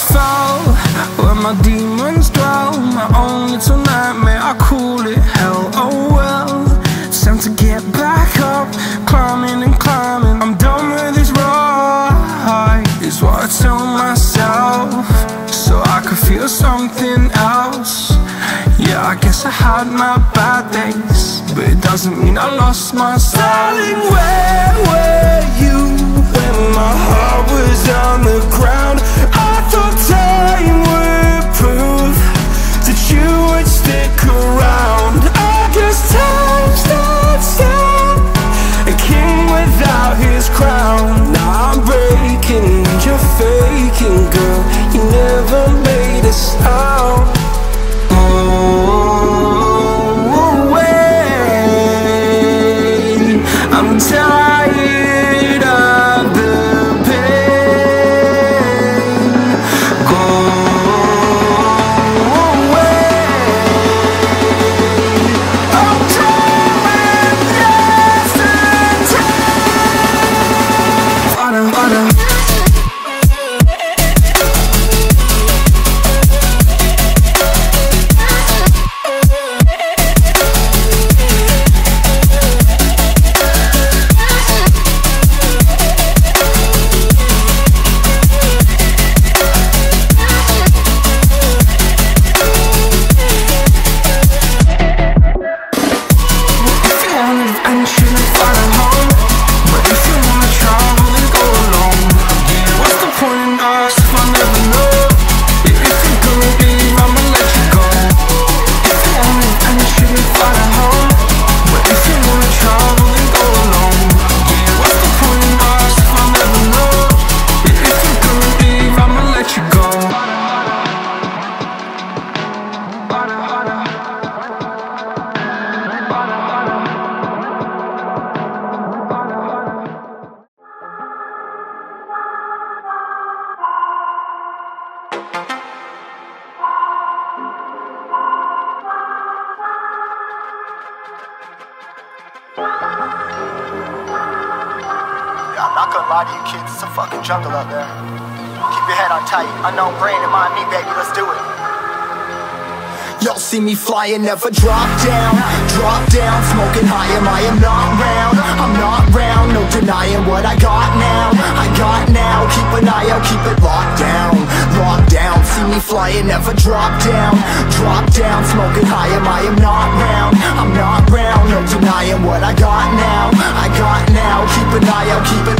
Where my demons dwell My own little nightmare, I call it hell. Oh well, it's time to get back up. Climbing and climbing, I'm done with this ride. Is what I tell myself So I could feel something else. Yeah, I guess I had my bad days But it doesn't mean I lost myself Darling, Go gonna lie to you kids, it's a fucking jungle out there. Keep your head on tight. Unknown brain and M.I.M.E, baby, let's do it. Y'all see me flying, never drop down. Drop down, smoking high, am I am not round? I'm not round, no denying what I got now. I got now, keep an eye out, keep it locked down. Locked down, see me flying, never drop down. Drop down, smoking high, am I am not round? I'm not round, no denying what I got now. I got now, keep an eye out, keep it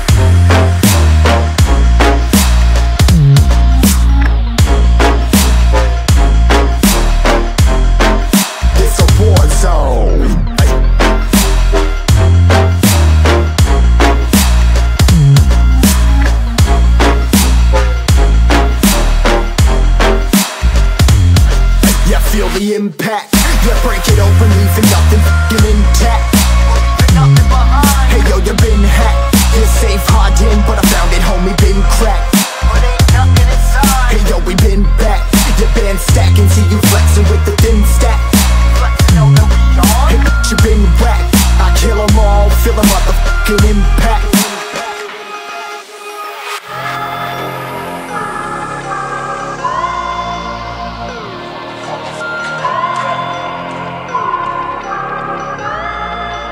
Yeah, feel the impact Yeah,